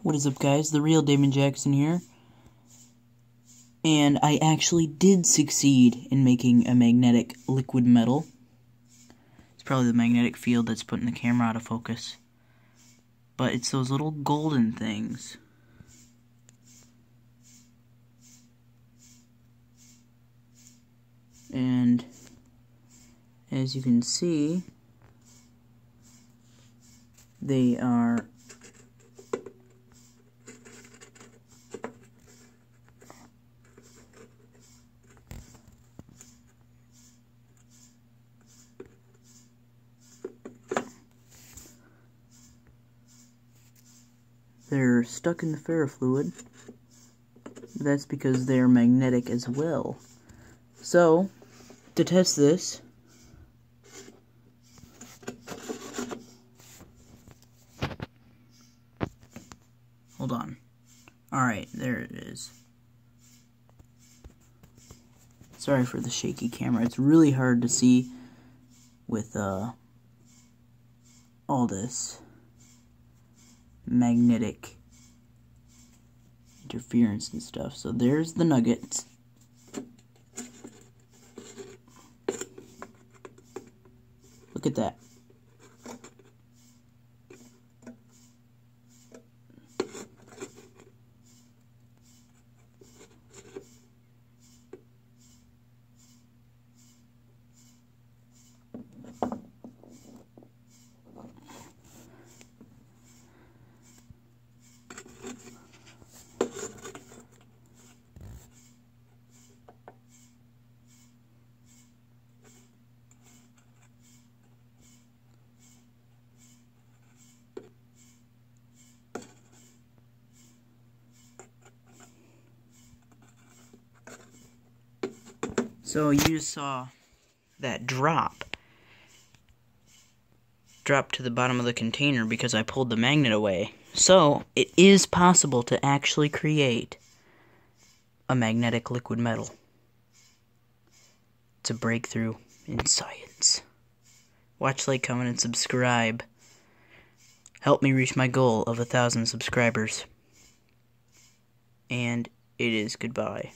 What is up guys, the real Damon Jackson here. And I actually did succeed in making a magnetic liquid metal. It's probably the magnetic field that's putting the camera out of focus. But it's those little golden things. And as you can see, they are they're stuck in the ferrofluid. That's because they're magnetic as well. So, to test this, hold on. Alright, there it is. Sorry for the shaky camera. It's really hard to see with uh, all this magnetic interference and stuff. So there's the nuggets. Look at that. So you saw that drop. Drop to the bottom of the container because I pulled the magnet away. So, it is possible to actually create a magnetic liquid metal. It's a breakthrough in science. Watch, like, comment, and subscribe. Help me reach my goal of a thousand subscribers. And it is goodbye.